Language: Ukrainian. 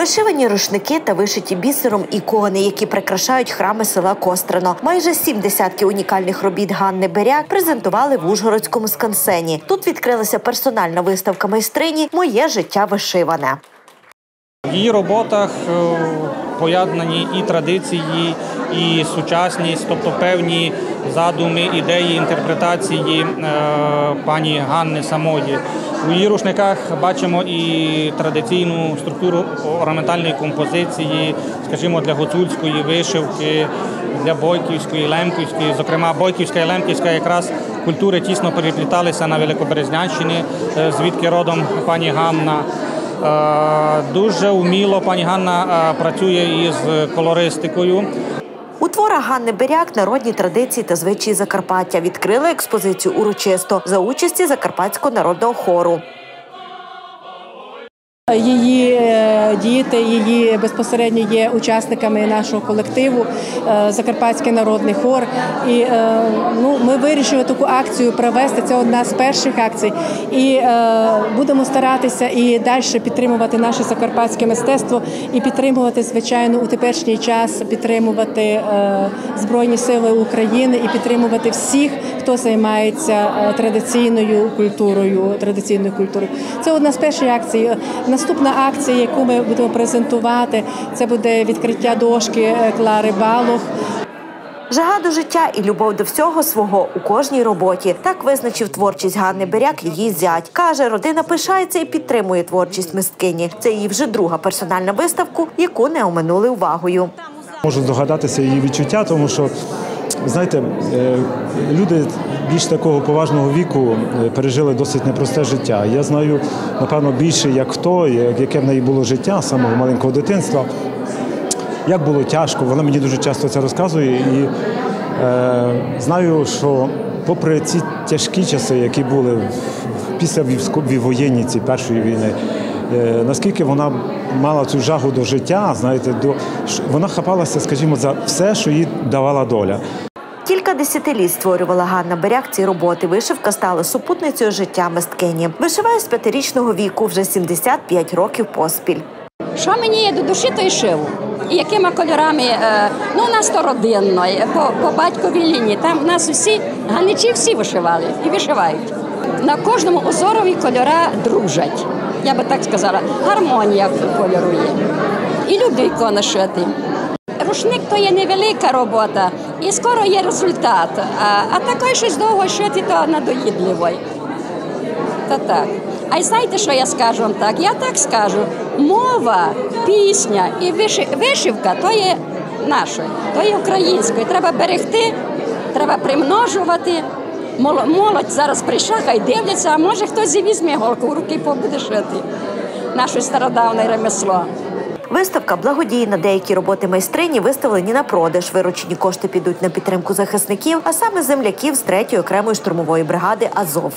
Вишивані рушники та вишиті бісером ікони, які прикрашають храми села Кострено. Майже сім десятків унікальних робіт Ганни Беряк презентували в Ужгородському скансені. Тут відкрилася персональна виставка майстрині Моє життя вишиване. В її роботах е, поєднані і традиції, і сучасність, тобто певні задуми, ідеї, інтерпретації е, пані Ганни самої. У її рушниках бачимо і традиційну структуру орнаментальної композиції, скажімо, для гуцульської вишивки, для бойківської, лемківської. Зокрема, бойківська і лемківська якраз культури тісно перепліталися на Великоберезнянщині, е, звідки родом пані Ганна. Е, Дуже вміло пані Ганна е, працює із колористикою. У творах Ганни Беряк народні традиції та звичаї Закарпаття відкрили експозицію урочисто за участі Закарпатського народного хору. Її е, діти, її безпосередньо є учасниками нашого колективу е, Закарпатський народний хор. І е, ну, ми вирішили таку акцію провести. Це одна з перших акцій. І е, будемо старатися і далі підтримувати наше закарпатське мистецтво і підтримувати, звичайно, у теперішній час підтримувати Збройні Сили України і підтримувати всіх, хто займається традиційною культурою. Традиційною культурою. Це одна з перших акцій. Наступна акція, яку ми будемо презентувати, це буде відкриття дошки е, Клари Балух. Жага до життя і любов до всього свого у кожній роботі. Так визначив творчість Ганни Беряк її зять. Каже, родина пишається і підтримує творчість мисткині. Це її вже друга персональна виставка, яку не оминули увагою. Можу здогадатися її відчуття, тому що знаєте, е, люди більш такого поважного віку е, пережили досить непросте життя. Я знаю, напевно, більше як хто, яке в неї було життя з самого маленького дитинства. Як було тяжко, вона мені дуже часто це розказує. І е, знаю, що попри ці тяжкі часи, які були після військової воєнні ці першої війни, наскільки вона мала цю жагу до життя, знаєте, до вона хапалася, скажімо, за все, що їй давала доля. Кілька десятиліть створювала Ганна Беряк ці роботи. Вишивка стала супутницею життя мисткині. Вишиває з п'ятирічного віку вже 75 років поспіль. Що мені є до душі, то й шиву. І якими кольорами, е, ну у нас то родинно, е, по, по батьковій лінії. Там в нас усі ганичі всі вишивали і вишивають. На кожному узорові кольора дружать. Я би так сказала, гармонія кольору є. І люблю ікони. Рушник то є невелика робота, і скоро є результат. А, а такої щось довго шити, то надоїдливо. Та так. А й знаєте, що я скажу вам так? Я так скажу: мова, пісня і виши- вишивка то є наше, то є українською. Треба берегти, треба примножувати. Мол- Молодь зараз прийшла, хай дивляться, а може хтось і візьме голку в руки і побуде шити. Наше стародавне ремесло. Виставка благодійна. Деякі роботи майстрині виставлені на продаж. Виручені кошти підуть на підтримку захисників, а саме земляків з 3-ї окремої штурмової бригади Азов.